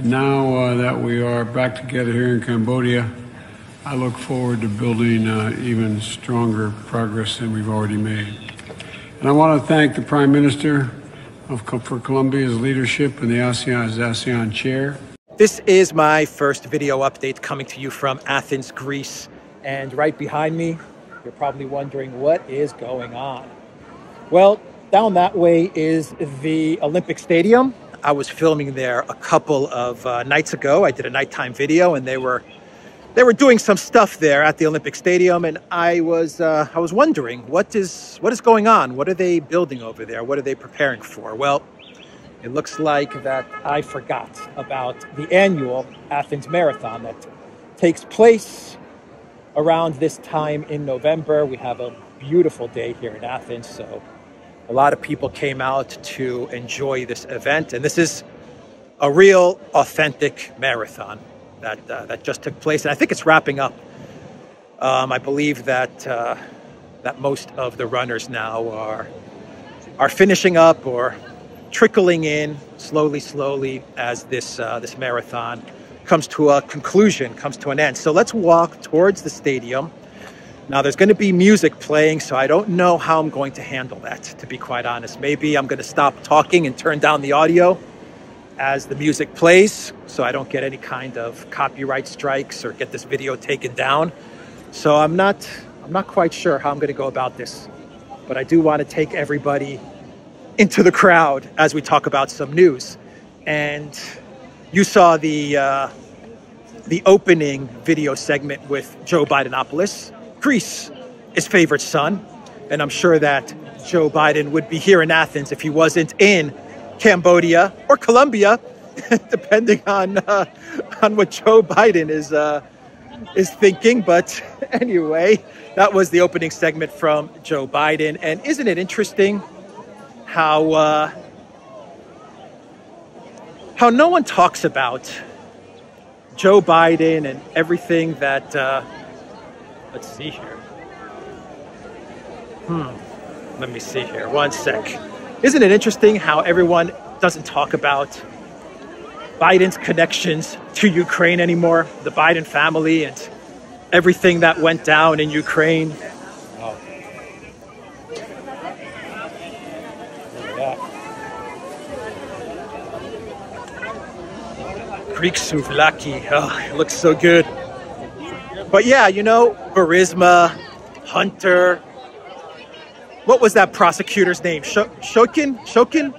And now uh, that we are back together here in Cambodia, I look forward to building uh, even stronger progress than we've already made. And I want to thank the Prime Minister of, for Colombia's leadership and the ASEAN as ASEAN chair. This is my first video update coming to you from Athens, Greece. And right behind me, you're probably wondering what is going on. Well, down that way is the Olympic Stadium. I was filming there a couple of uh, nights ago. I did a nighttime video and they were they were doing some stuff there at the Olympic Stadium, and I was uh, I was wondering what is what is going on? What are they building over there? What are they preparing for? Well, it looks like that I forgot about the annual Athens Marathon that takes place around this time in November. We have a beautiful day here in Athens, so a lot of people came out to enjoy this event, and this is a real, authentic marathon that uh, that just took place, and I think it's wrapping up. Um, I believe that uh, that most of the runners now are are finishing up or trickling in slowly, slowly as this uh, this marathon comes to a conclusion, comes to an end. So let's walk towards the stadium. Now there's going to be music playing, so I don't know how I'm going to handle that. To be quite honest, maybe I'm going to stop talking and turn down the audio as the music plays so I don't get any kind of copyright strikes or get this video taken down. So I'm not I'm not quite sure how I'm going to go about this. But I do want to take everybody into the crowd as we talk about some news. And you saw the uh, the opening video segment with Joe Bidenopoulos, Greece, his favorite son, and I'm sure that Joe Biden would be here in Athens if he wasn't in Cambodia or Colombia, depending on uh, on what Joe Biden is uh, is thinking. But anyway, that was the opening segment from Joe Biden, and isn't it interesting how uh, how no one talks about Joe Biden and everything that. Let's see here. Hmm. Let me see here. One sec. Isn't it interesting how everyone doesn't talk about Biden's connections to Ukraine anymore? The Biden family and everything that went down in Ukraine. Oh. Greek souvlaki. Oh, it looks so good. But yeah, you know, Burisma, Hunter, what was that prosecutor's name? Shokin? Shokin?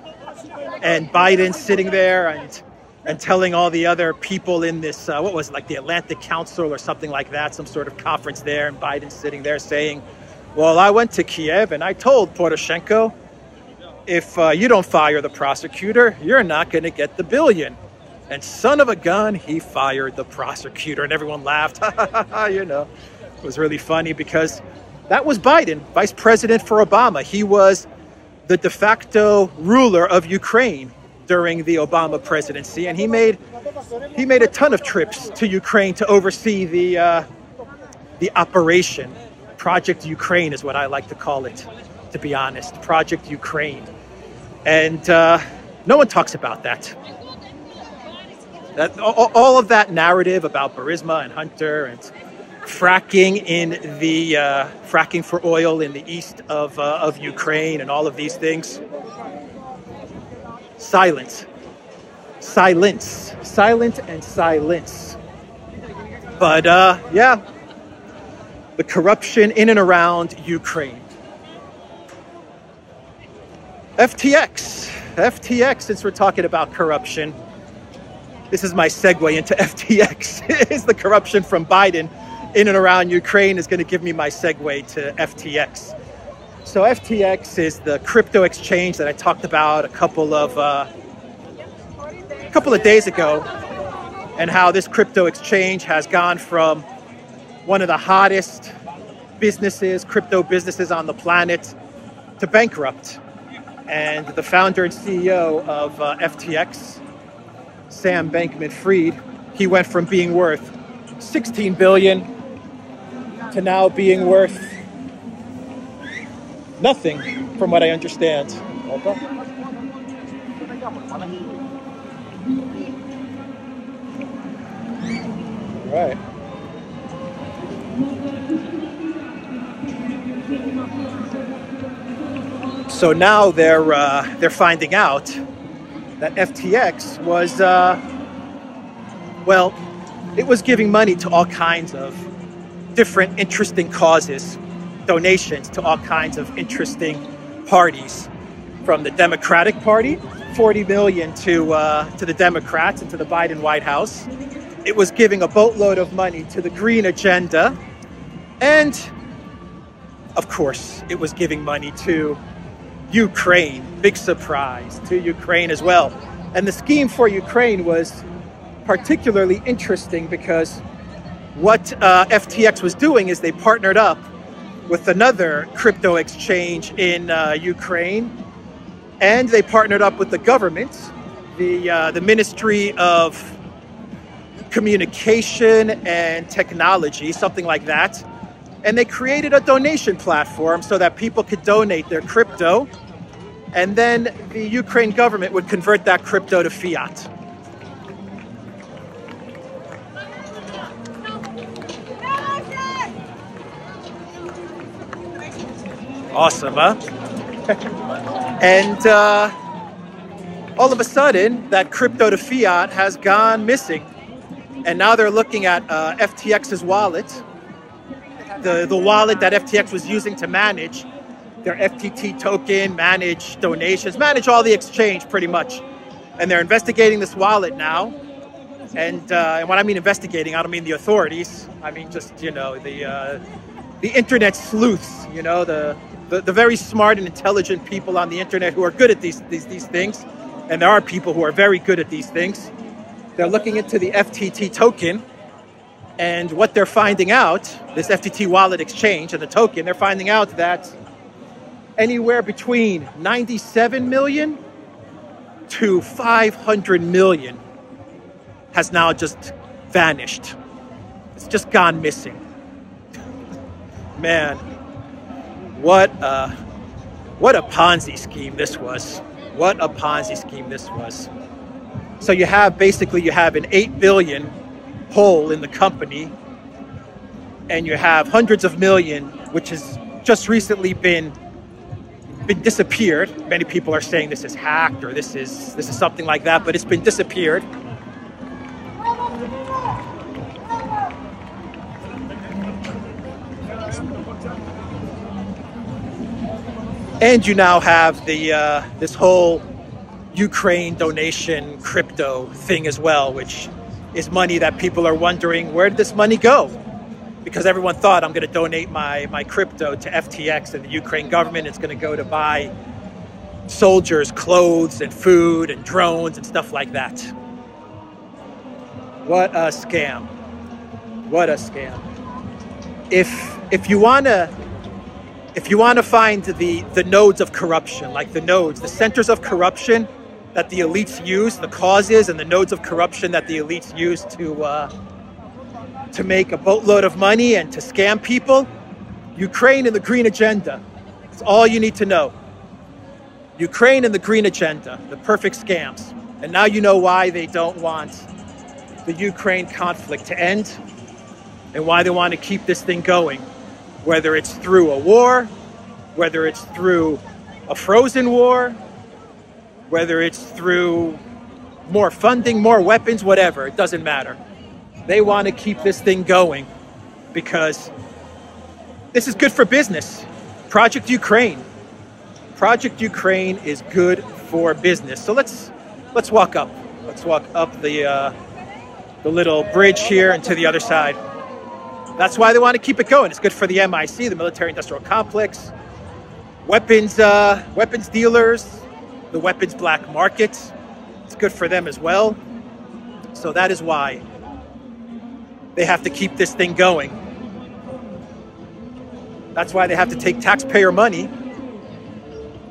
And Biden sitting there and and telling all the other people in this, uh, what was it, like the Atlantic Council or something like that, some sort of conference there, and Biden sitting there saying, Well, I went to Kiev and I told Poroshenko, if uh, you don't fire the prosecutor, you're not going to get the billion. And son of a gun, he fired the prosecutor, and everyone laughed. you know, it was really funny because that was Biden, vice president for Obama. He was the de facto ruler of Ukraine during the Obama presidency, and he made he made a ton of trips to Ukraine to oversee the uh, the operation. Project Ukraine is what I like to call it, to be honest. Project Ukraine, and uh, no one talks about that. That all, of that narrative about Burisma and Hunter and fracking in the uh, fracking for oil in the east of, uh, of Ukraine and all of these things. Silence. Silence. silence, and silence. But uh, yeah, the corruption in and around Ukraine. FTX. FTX, since we're talking about corruption, this is my segue into FTX, is the corruption from Biden in and around Ukraine is going to give me my segue to FTX. So FTX is the crypto exchange that I talked about a couple of uh, a couple of days ago, and how this crypto exchange has gone from one of the hottest businesses, crypto businesses on the planet, to bankrupt. And the founder and CEO of uh, FTX, Sam Bankman-Fried, he went from being worth 16 billion to now being worth nothing, from what I understand. Right. So now they're uh, they're finding out that FTX was uh, well, it was giving money to all kinds of different interesting causes, donations to all kinds of interesting parties, from the Democratic Party, 40 million to uh, to the Democrats and to the Biden White House. It was giving a boatload of money to the Green Agenda, and of course, it was giving money to Ukraine. Big surprise to Ukraine as well. And the scheme for Ukraine was particularly interesting because what uh, FTX was doing is they partnered up with another crypto exchange in uh, Ukraine, and they partnered up with the government, the uh, the Ministry of Communication and Technology, something like that, and they created a donation platform so that people could donate their crypto, and then the Ukraine government would convert that crypto to fiat. Awesome, huh? and uh, all of a sudden, that crypto to fiat has gone missing. And now they're looking at uh, FTX's wallet, the, the wallet that FTX was using to manage their FTT token, manage donations, manage all the exchange pretty much. And they're investigating this wallet now. And, uh, and when I mean investigating, I don't mean the authorities. I mean just, you know, the, uh, the internet sleuths, you know, the, the, the very smart and intelligent people on the internet who are good at these, these, these things. And there are people who are very good at these things. They're looking into the FTT token and what they're finding out, this FTT wallet exchange and the token, they're finding out that anywhere between 97 million to 500 million has now just vanished. It's just gone missing. Man, what a, what a Ponzi scheme this was. What a Ponzi scheme this was. So you have basically you have an 8 billion hole in the company and you have hundreds of million which has just recently been been disappeared. Many people are saying this is hacked or this is this is something like that, but it's been disappeared. And you now have the uh, this whole Ukraine donation crypto thing as well, which is money that people are wondering where did this money go? Because everyone thought I'm going to donate my, my crypto to FTX and the Ukraine government. It's going to go to buy soldiers clothes and food and drones and stuff like that. What a scam. What a scam. If if you want to if you want to find the the nodes of corruption, like the nodes, the centers of corruption that the elites use, the causes and the nodes of corruption that the elites use to uh, to make a boatload of money and to scam people, Ukraine and the Green Agenda. It's all you need to know. Ukraine and the Green Agenda, the perfect scams. And now you know why they don't want the Ukraine conflict to end and why they want to keep this thing going, whether it's through a war, whether it's through a frozen war, whether it's through more funding, more weapons, whatever, it doesn't matter. They want to keep this thing going because this is good for business. Project Ukraine. Project Ukraine is good for business. So let's let's walk up. Let's walk up the uh, the little bridge here and to the other side. That's why they want to keep it going. It's good for the MIC, the military-industrial complex, weapons uh, weapons dealers, the weapons black market. It's good for them as well. So that is why they have to keep this thing going. That's why they have to take taxpayer money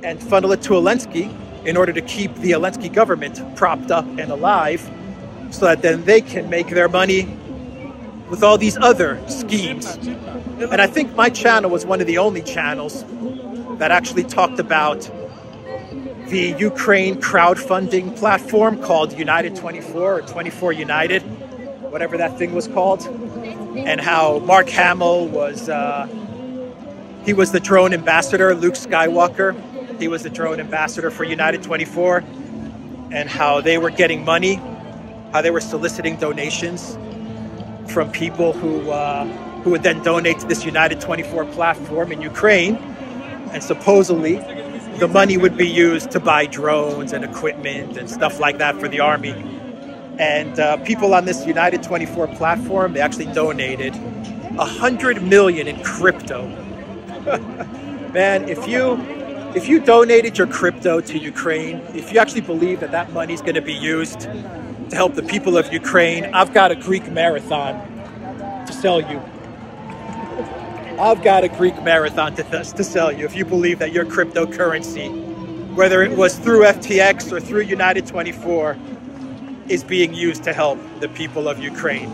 and funnel it to Zelensky in order to keep the Zelensky government propped up and alive so that then they can make their money with all these other schemes. And I think my channel was one of the only channels that actually talked about the Ukraine crowdfunding platform called United 24 or 24 United. whatever that thing was called, and how Mark Hamill was uh, he was the drone ambassador, Luke Skywalker. He was the drone ambassador for United 24, and how they were getting money, how they were soliciting donations from people who uh, who would then donate to this United 24 platform in Ukraine, and supposedly the money would be used to buy drones and equipment and stuff like that for the army. And uh, people on this United 24 platform, they actually donated a hundred million in crypto. Man, if you if you donated your crypto to Ukraine, if you actually believe that that money is going to be used to help the people of Ukraine, I've got a Greek marathon to sell you. I've got a Greek marathon to, to sell you if you believe that your cryptocurrency, whether it was through FTX or through United 24, is being used to help the people of Ukraine.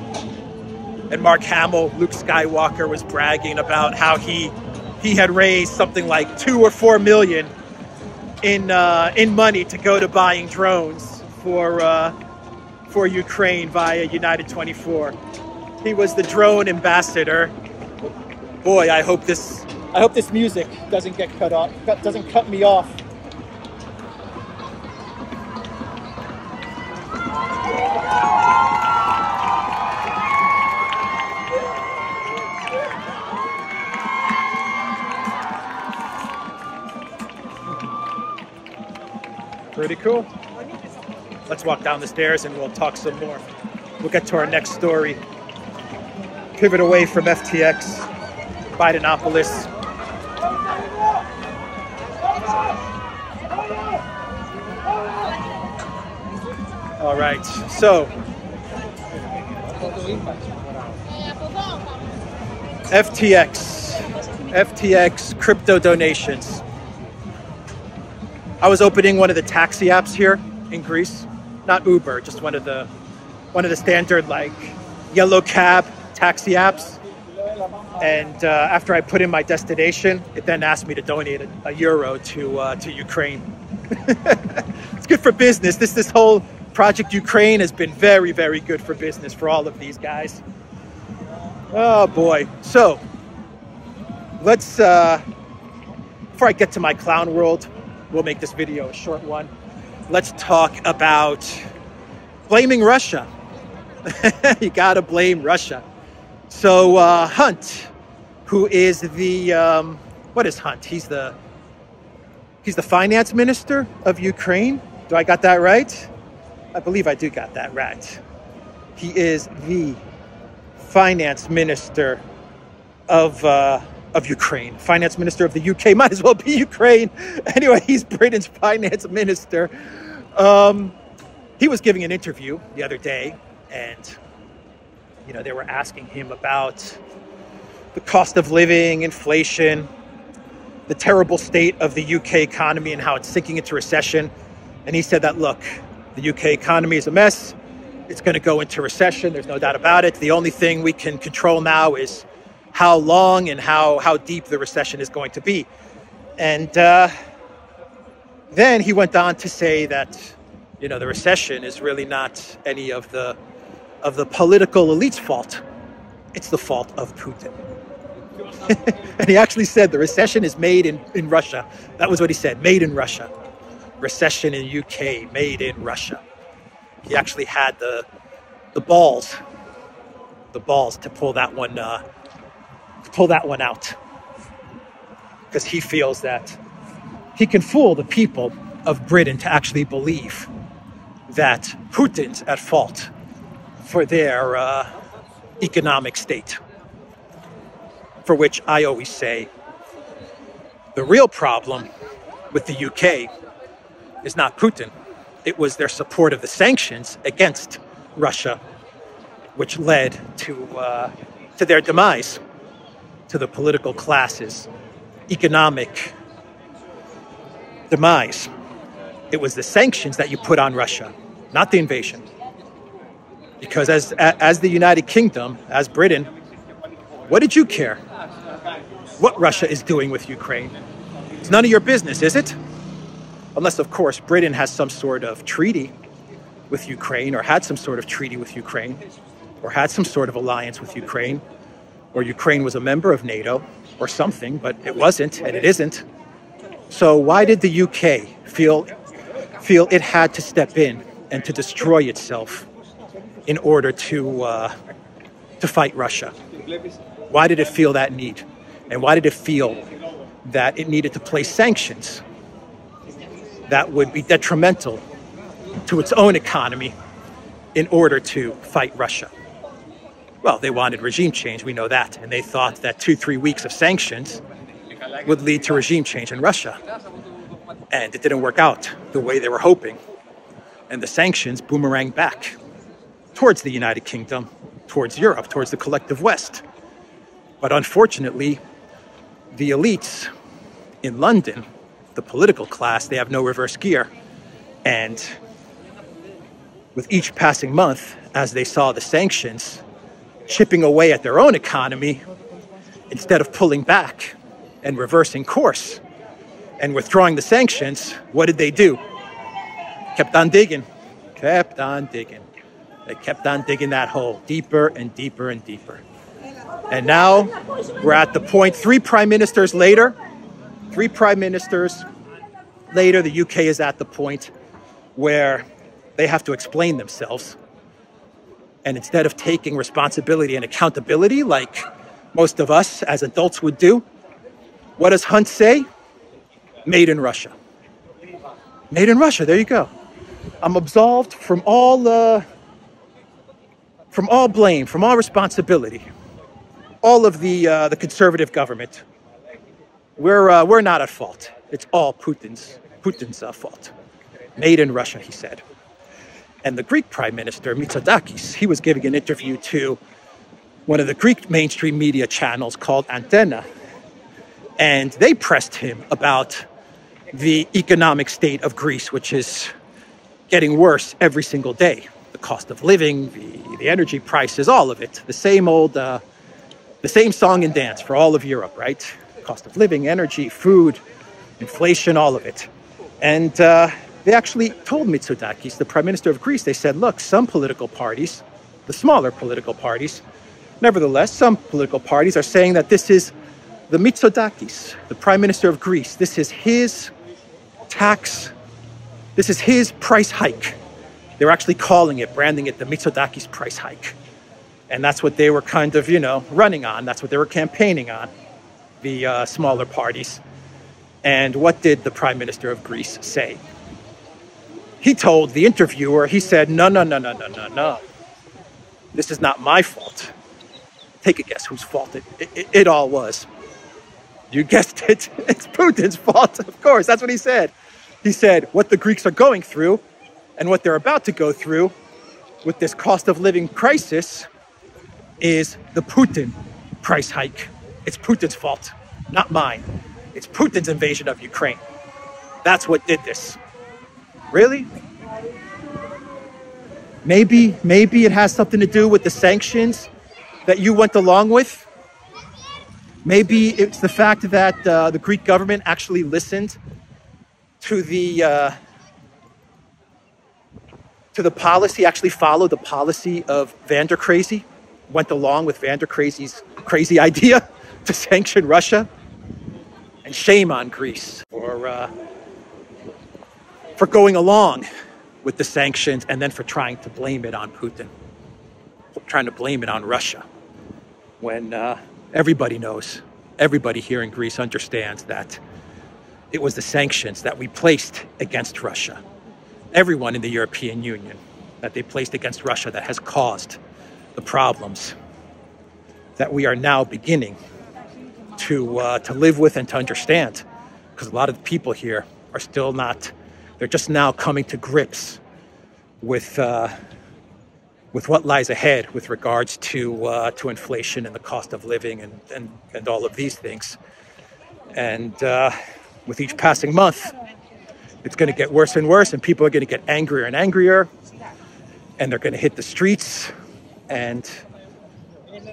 And Mark Hamill, Luke Skywalker, was bragging about how he he had raised something like two or four million in uh, in money to go to buying drones for uh, for Ukraine via United 24. He was the drone ambassador. Boy, I hope this I hope this music doesn't get cut off doesn't cut me off. Pretty cool. Let's walk down the stairs and we'll talk some more. We'll get to our next story. Pivot away from FTX, Bidenopolis. All right, so FTX, FTX crypto donations. I was opening one of the taxi apps here in Greece, not Uber, just one of the one of the standard like yellow cab taxi apps. And uh, after I put in my destination, it then asked me to donate a, a euro to uh, to Ukraine. it's good for business. This this whole project Ukraine has been very very good for business for all of these guys. Oh boy! So let's uh, before I get to my clown world, we'll make this video a short one. Let's talk about blaming Russia. you gotta blame Russia. So uh, Hunt, who is the um, what is Hunt? He's the he's the finance minister of Ukraine. Do I got that right? I believe I do got that right. He is the finance minister of uh, of Ukraine, finance minister of the UK. Might as well be Ukraine. Anyway, he's Britain's finance minister. Um, he was giving an interview the other day, and you know they were asking him about the cost of living, inflation, the terrible state of the UK economy, and how it's sinking into recession. And he said that look, the UK economy is a mess. It's going to go into recession. There's no doubt about it. The only thing we can control now is how long and how how deep the recession is going to be. And uh, then he went on to say that you know the recession is really not any of the of the political elite's fault. It's the fault of Putin. and he actually said the recession is made in, in Russia. That was what he said, made in Russia. Recession in UK, made in Russia. He actually had the the balls, the balls to pull that one uh, to pull that one out. Because he feels that he can fool the people of Britain to actually believe that Putin's at fault for their uh, economic state. For which I always say the real problem with the UK is not Putin, it was their support of the sanctions against Russia, which led to, uh, to their demise, to the political classes, economic demise. It was the sanctions that you put on Russia, not the invasion. Because as, as the United Kingdom, as Britain, what did you care what Russia is doing with Ukraine? It's none of your business, is it? Unless, of course, Britain has some sort of treaty with Ukraine or had some sort of treaty with Ukraine. or had some sort of alliance with Ukraine, or Ukraine was a member of NATO or something, but it wasn't and it isn't. So why did the UK feel feel it had to step in and to destroy itself in order to uh, to fight Russia? Why did it feel that need? And why did it feel that it needed to place sanctions that would be detrimental to its own economy in order to fight Russia? Well, they wanted regime change, we know that. And they thought that two, three weeks of sanctions would lead to regime change in Russia. And it didn't work out the way they were hoping. And the sanctions boomerang back towards the United Kingdom, towards Europe, towards the collective West. But unfortunately, the elites in London, the political class, they have no reverse gear. And with each passing month, as they saw the sanctions chipping away at their own economy, instead of pulling back and reversing course and withdrawing the sanctions, what did they do? Kept on digging, kept on digging. They kept on digging that hole deeper and deeper and deeper. And now we're at the point, three prime ministers later, three prime ministers later, the UK is at the point where they have to explain themselves. And instead of taking responsibility and accountability like most of us as adults would do, what does Hunt say? Made in Russia. Made in Russia, there you go. I'm absolved from all uh, from all blame, from all responsibility all of the uh, the conservative government. We're uh, we're not at fault. It's all Putin's Putin's uh, fault. Made in Russia, he said. And the Greek Prime Minister Mitsotakis, he was giving an interview to one of the Greek mainstream media channels called Antenna, and they pressed him about the economic state of Greece, which is getting worse every single day. The cost of living, the, the energy prices, all of it. The same old uh, the same song and dance for all of Europe, right? Cost of living, energy, food, inflation, all of it. And uh, they actually told Mitsotakis, the prime minister of Greece, they said, look, some political parties, the smaller political parties, nevertheless, some political parties are saying that this is the Mitsotakis, the prime minister of Greece, this is his tax, this is his price hike. They're actually calling it, branding it the Mitsotakis price hike. And that's what they were kind of, you know, running on. That's what they were campaigning on, the uh, smaller parties. And what did the Prime Minister of Greece say? He told the interviewer, he said, no, no, no, no, no, no, no. This is not my fault. Take a guess whose fault it, it, it all was. You guessed it. It's Putin's fault, of course. That's what he said. He said, what the Greeks are going through and what they're about to go through with this cost of living crisis is the Putin price hike. It's Putin's fault, not mine. It's Putin's invasion of Ukraine. That's what did this. Really? Maybe, maybe it has something to do with the sanctions that you went along with. Maybe it's the fact that uh, the Greek government actually listened to the uh, to the policy, actually followed the policy of van der Crazy went along with Vander Crazy's crazy idea to sanction Russia. And shame on Greece for, uh, for going along with the sanctions and then for trying to blame it on Putin, trying to blame it on Russia. When uh, everybody knows, everybody here in Greece understands that it was the sanctions that we placed against Russia, everyone in the European Union that they placed against Russia that has caused the problems that we are now beginning to uh, to live with and to understand, because a lot of the people here are still not. They're just now coming to grips with uh, with what lies ahead with regards to uh, to inflation and the cost of living and and, and all of these things. And uh, with each passing month, it's going to get worse and worse, and people are going to get angrier and angrier, and they're going to hit the streets and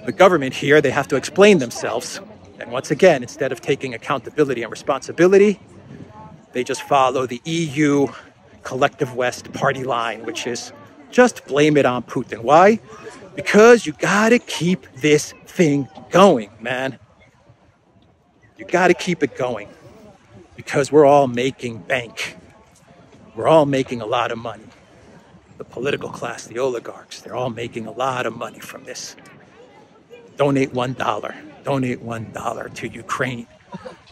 the government here, they have to explain themselves. And once again, instead of taking accountability and responsibility, they just follow the EU collective West party line, which is just blame it on Putin. Why? Because you gotta keep this thing going, man. You gotta keep it going. Because we're all making bank. We're all making a lot of money. The political class, the oligarchs, they're all making a lot of money from this. Donate one dollar. Donate one dollar to Ukraine,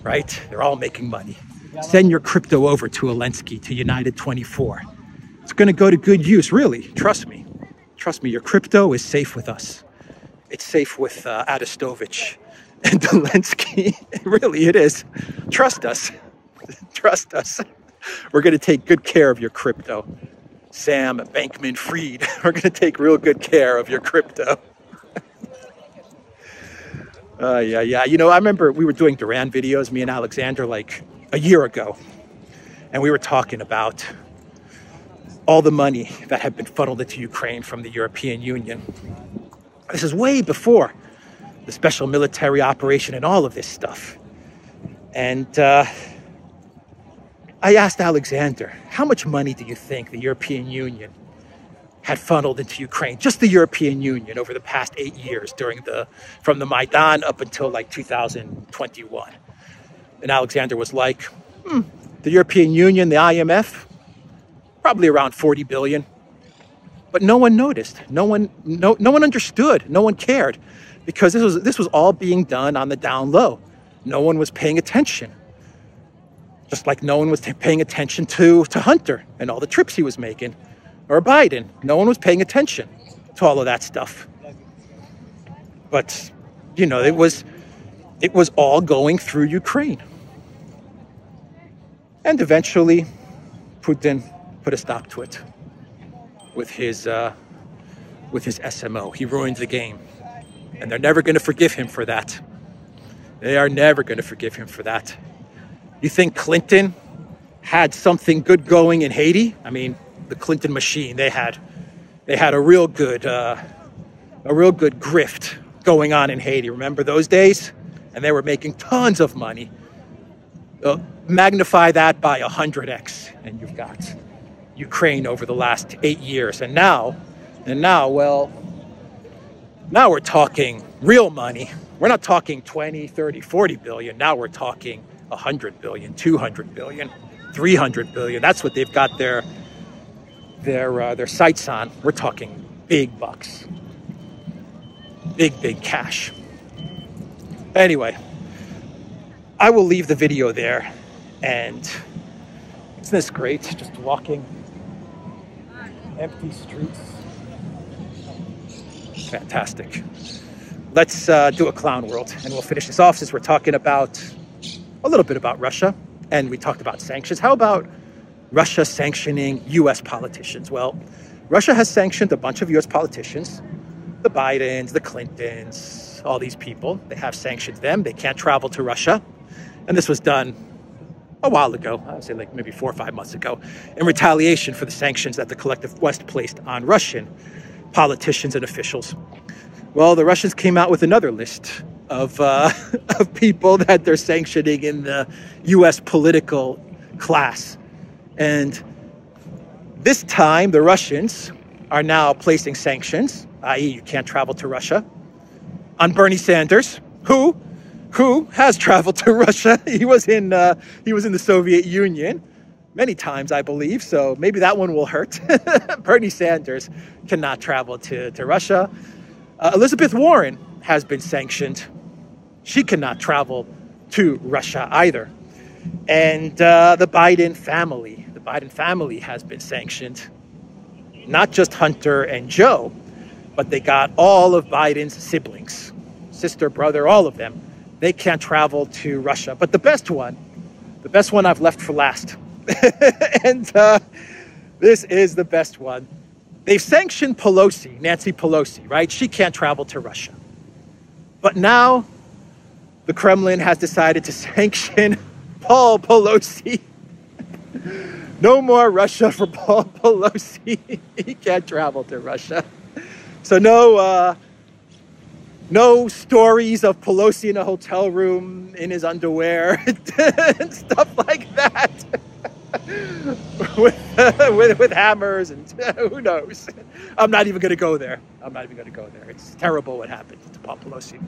right? They're all making money. Send your crypto over to Zelensky, to United 24. It's going to go to good use, really. Trust me. Trust me, your crypto is safe with us. It's safe with uh, Adistovich and Zelensky. really, it is. Trust us. Trust us. We're going to take good care of your crypto. Sam Bankman Fried, we're going to take real good care of your crypto. uh, yeah, yeah. You know, I remember we were doing Duran videos, me and Alexander, like a year ago. And we were talking about all the money that had been funneled into Ukraine from the European Union. This is way before the special military operation and all of this stuff. And uh, I asked Alexander, how much money do you think the European Union had funneled into Ukraine, just the European Union over the past eight years during the, from the Maidan up until like 2021? And Alexander was like, hmm, the European Union, the IMF, probably around 40 billion. But no one noticed. No one, no, no one understood. No one cared because this was, this was all being done on the down low. No one was paying attention. Just like no one was paying attention to, to Hunter and all the trips he was making, or Biden. No one was paying attention to all of that stuff. But, you know, it was, it was all going through Ukraine. And eventually, Putin put a stop to it with his, uh, with his SMO. He ruined the game. And they're never going to forgive him for that. They are never going to forgive him for that. You think Clinton had something good going in Haiti? I mean, the Clinton machine, they had, they had a real good, uh, a real good grift going on in Haiti. Remember those days? And they were making tons of money. Uh, magnify that by 100x, and you've got Ukraine over the last eight years. And now, and now, well, now we're talking real money. We're not talking 20, 30, 40 billion. Now we're talking 100 billion, 200 billion, 300 billion. That's what they've got their their uh, their sights on. We're talking big bucks. Big big cash. Anyway, I will leave the video there. And isn't this great? Just walking empty streets. Fantastic. Let's uh, do a clown world and we'll finish this off since we're talking about a little bit about Russia and we talked about sanctions. How about Russia sanctioning US politicians? Well, Russia has sanctioned a bunch of US politicians, the Bidens, the Clintons, all these people. They have sanctioned them. They can't travel to Russia. And this was done a while ago, I would say like maybe four or five months ago, in retaliation for the sanctions that the collective West placed on Russian politicians and officials. Well, the Russians came out with another list of, uh, of people that they're sanctioning in the US political class. And this time, the Russians are now placing sanctions, i.e., you can't travel to Russia, on Bernie Sanders, who who has traveled to Russia. He was in uh, he was in the Soviet Union many times, I believe. So maybe that one will hurt. Bernie Sanders cannot travel to, to Russia. Uh, Elizabeth Warren has been sanctioned. She cannot travel to Russia either. And uh, the Biden family, the Biden family has been sanctioned. Not just Hunter and Joe, but they got all of Biden's siblings, sister, brother, all of them they can't travel to Russia. But the best one, the best one I've left for last. and uh, this is the best one. They've sanctioned Pelosi, Nancy Pelosi, right? She can't travel to Russia. But now the Kremlin has decided to sanction Paul Pelosi. no more Russia for Paul Pelosi. he can't travel to Russia. So no uh, no stories of Pelosi in a hotel room in his underwear and stuff like that. with, with, with hammers and who knows. I'm not even going to go there. I'm not even going to go there. It's terrible what happened to Paul Pelosi.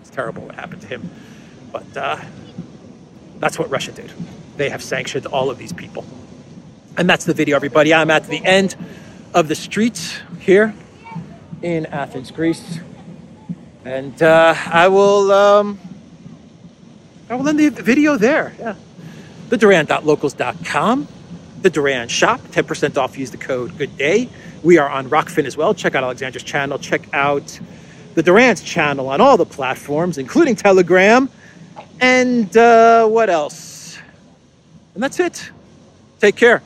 It's terrible what happened to him. But uh, that's what Russia did. They have sanctioned all of these people. And that's the video, everybody. I'm at the end of the streets here in Athens, Greece. And uh, I will um, I will end the video there. Yeah. The Duran.locals.com. The Duran shop. 10% off. Use the code good day. We are on Rokfin as well. Check out Alexander's channel. Check out the Duran's channel on all the platforms, including Telegram. And uh, what else? And that's it. Take care.